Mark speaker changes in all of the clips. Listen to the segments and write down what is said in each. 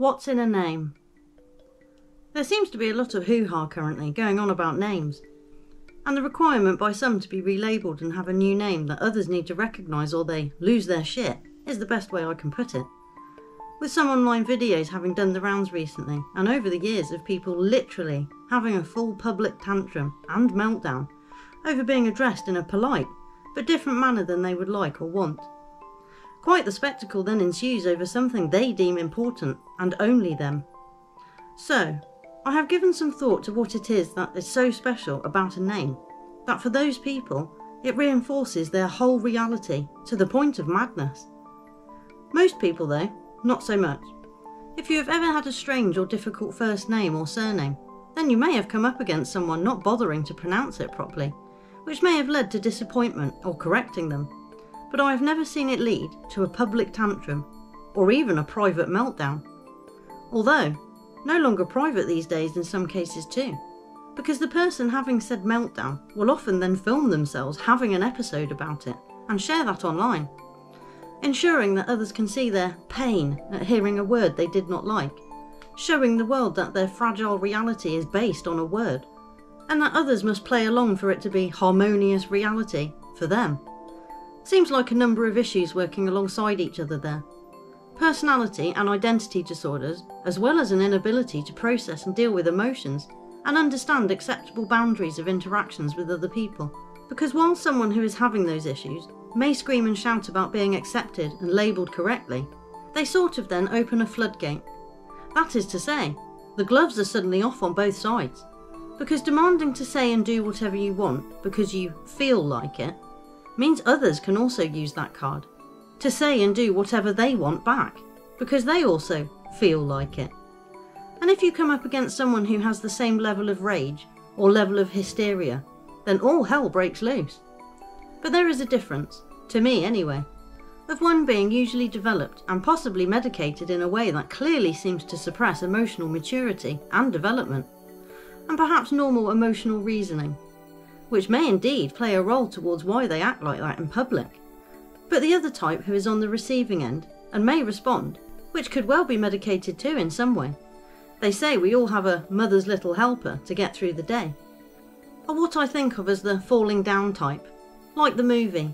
Speaker 1: What's in a name? There seems to be a lot of hoo ha currently going on about names, and the requirement by some to be relabeled and have a new name that others need to recognise or they lose their shit is the best way I can put it. With some online videos having done the rounds recently, and over the years of people literally having a full public tantrum and meltdown over being addressed in a polite but different manner than they would like or want. Quite the spectacle then ensues over something they deem important and only them. So, I have given some thought to what it is that is so special about a name, that for those people, it reinforces their whole reality to the point of madness. Most people, though, not so much. If you have ever had a strange or difficult first name or surname, then you may have come up against someone not bothering to pronounce it properly, which may have led to disappointment or correcting them. But I have never seen it lead to a public tantrum or even a private meltdown. Although, no longer private these days in some cases too, because the person having said meltdown will often then film themselves having an episode about it and share that online, ensuring that others can see their pain at hearing a word they did not like, showing the world that their fragile reality is based on a word, and that others must play along for it to be harmonious reality for them. Seems like a number of issues working alongside each other there personality and identity disorders, as well as an inability to process and deal with emotions and understand acceptable boundaries of interactions with other people. Because while someone who is having those issues may scream and shout about being accepted and labelled correctly, they sort of then open a floodgate. That is to say, the gloves are suddenly off on both sides. Because demanding to say and do whatever you want because you feel like it means others can also use that card to say and do whatever they want back, because they also feel like it. And if you come up against someone who has the same level of rage or level of hysteria, then all hell breaks loose. But there is a difference, to me anyway, of one being usually developed and possibly medicated in a way that clearly seems to suppress emotional maturity and development, and perhaps normal emotional reasoning, which may indeed play a role towards why they act like that in public but the other type who is on the receiving end and may respond, which could well be medicated too in some way. They say we all have a mother's little helper to get through the day. Or what I think of as the falling down type, like the movie,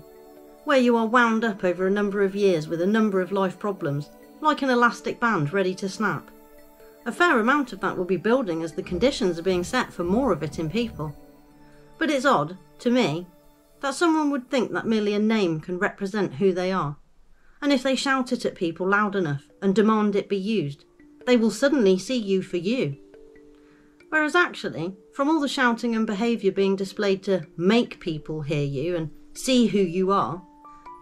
Speaker 1: where you are wound up over a number of years with a number of life problems, like an elastic band ready to snap. A fair amount of that will be building as the conditions are being set for more of it in people. But it's odd, to me, that someone would think that merely a name can represent who they are. And if they shout it at people loud enough and demand it be used, they will suddenly see you for you. Whereas actually, from all the shouting and behaviour being displayed to make people hear you and see who you are,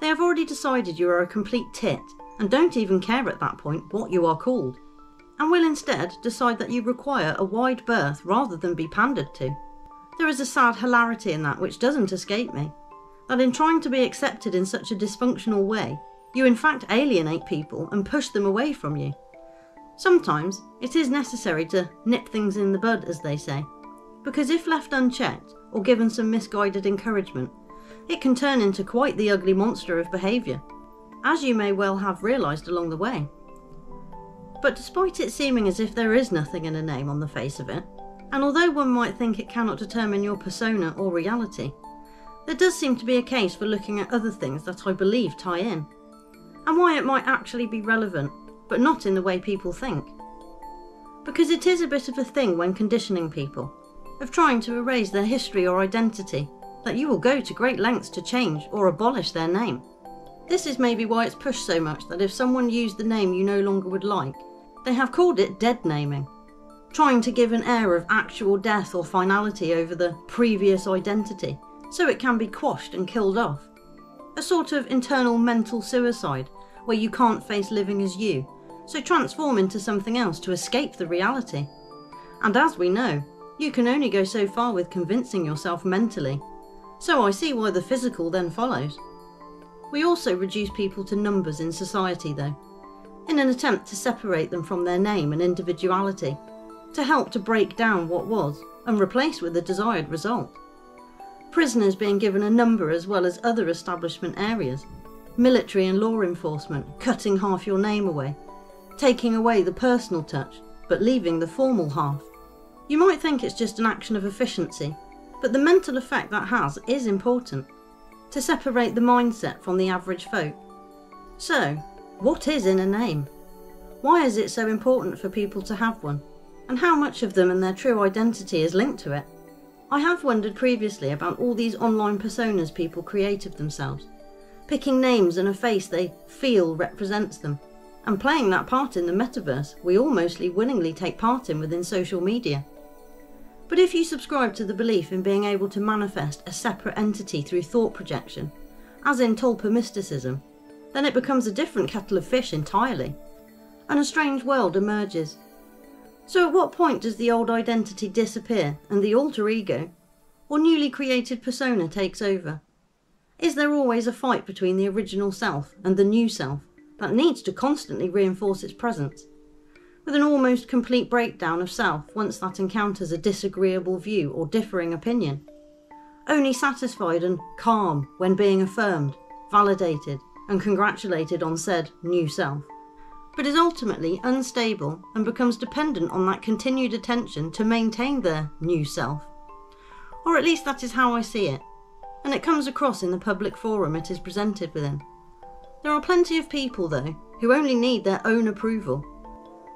Speaker 1: they have already decided you are a complete tit and don't even care at that point what you are called, and will instead decide that you require a wide berth rather than be pandered to. There is a sad hilarity in that which doesn't escape me. That in trying to be accepted in such a dysfunctional way, you in fact alienate people and push them away from you. Sometimes it is necessary to nip things in the bud, as they say, because if left unchecked or given some misguided encouragement, it can turn into quite the ugly monster of behaviour, as you may well have realised along the way. But despite it seeming as if there is nothing in a name on the face of it, and although one might think it cannot determine your persona or reality, there does seem to be a case for looking at other things that I believe tie in, and why it might actually be relevant, but not in the way people think. Because it is a bit of a thing when conditioning people, of trying to erase their history or identity, that you will go to great lengths to change or abolish their name. This is maybe why it's pushed so much that if someone used the name you no longer would like, they have called it dead naming trying to give an air of actual death or finality over the previous identity, so it can be quashed and killed off. A sort of internal mental suicide, where you can't face living as you, so transform into something else to escape the reality. And as we know, you can only go so far with convincing yourself mentally, so I see why the physical then follows. We also reduce people to numbers in society, though, in an attempt to separate them from their name and individuality to help to break down what was and replace with the desired result. Prisoners being given a number as well as other establishment areas, military and law enforcement cutting half your name away, taking away the personal touch but leaving the formal half. You might think it's just an action of efficiency, but the mental effect that has is important to separate the mindset from the average folk. So, what is in a name? Why is it so important for people to have one? And how much of them and their true identity is linked to it? I have wondered previously about all these online personas people create of themselves, picking names and a face they feel represents them, and playing that part in the metaverse we all mostly willingly take part in within social media. But if you subscribe to the belief in being able to manifest a separate entity through thought projection, as in tulpa mysticism, then it becomes a different kettle of fish entirely, and a strange world emerges. So, at what point does the old identity disappear and the alter ego, or newly created persona, takes over? Is there always a fight between the original self and the new self that needs to constantly reinforce its presence? with an almost complete breakdown of self once that encounters a disagreeable view or differing opinion. Only satisfied and calm when being affirmed, validated, and congratulated on said new self, but is ultimately unstable and becomes dependent on that continued attention to maintain their new self. Or at least that is how I see it, and it comes across in the public forum it is presented within. There are plenty of people, though, who only need their own approval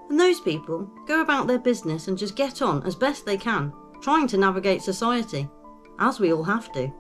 Speaker 1: and those people go about their business and just get on as best they can, trying to navigate society, as we all have to.